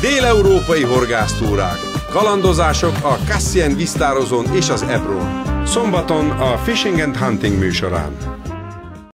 Dél-európai horgásztúrák, kalandozások a Cassian Visztározón és az Ebron. Szombaton a Fishing and Hunting műsorán.